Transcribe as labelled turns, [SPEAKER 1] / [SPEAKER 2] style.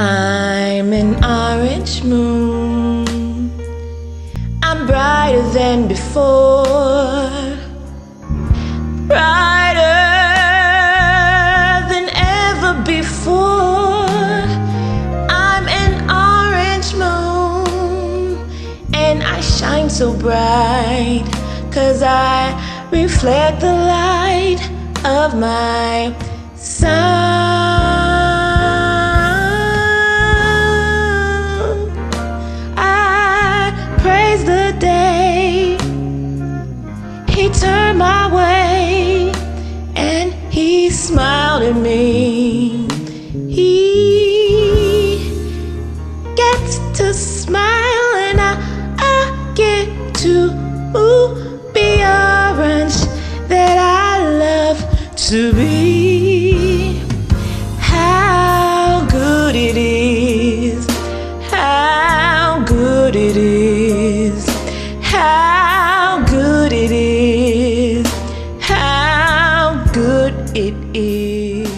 [SPEAKER 1] I'm an orange moon. I'm brighter than before. Brighter than ever before. I'm an orange moon. And I shine so bright. Cause I reflect the light of my sun. He turned my way and he smiled at me. He gets to smile and I, I get to ooh, be orange that I love to be. How good it is, how good it is, it is.